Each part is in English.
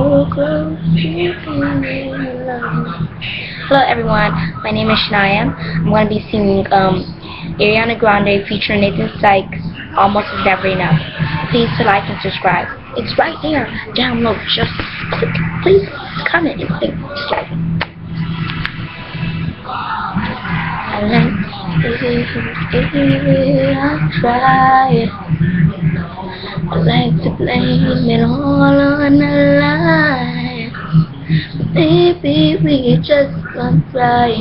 Hello everyone, my name is Shania. I'm going to be singing um, Ariana Grande featuring Nathan Sykes, Almost Is Never Enough. Please to like and subscribe. It's right there. Download. Just click. Please comment and click. Like. I like it, try. I like to blame it all on the lie. Maybe we just got right.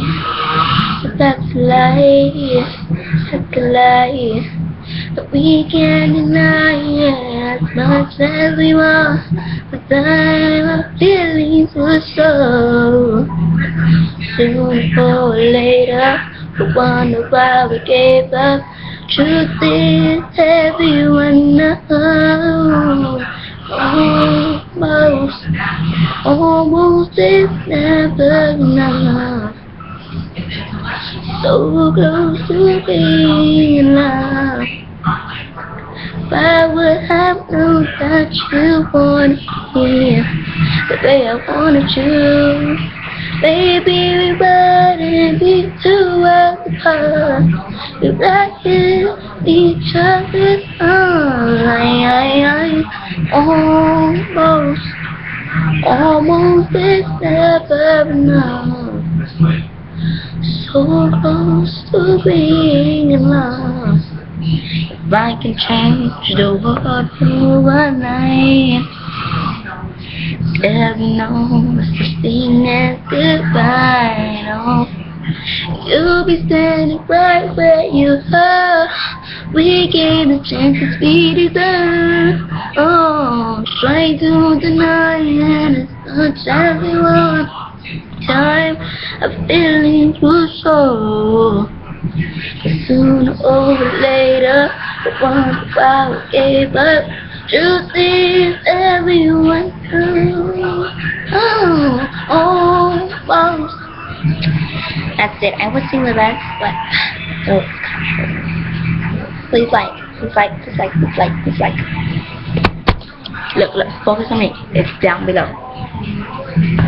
But that's a lie. That's a lie. But we can't deny it as much as we want. But then our feelings were so. Sooner or later, we wonder why we gave up. Truth is, everyone knows. Almost, almost is never enough. So close to being in love. But would have known that you wanted me the way I wanted you. Maybe we wouldn't be too apart. We here, each other's arms. I, I, Almost, almost is never enough. So close to being in love. If I can change the world for one night. There's no such thing You'll be standing right where you are. We gave the chances we deserve. Oh, try to deny it as much as. Time of feelings will show. Sooner or later, the one we gave up. Truth is, everyone knows. that's it. I will sing the rest, but please like, please like, please like, please like, please like. Look, look, focus on me. It's down below.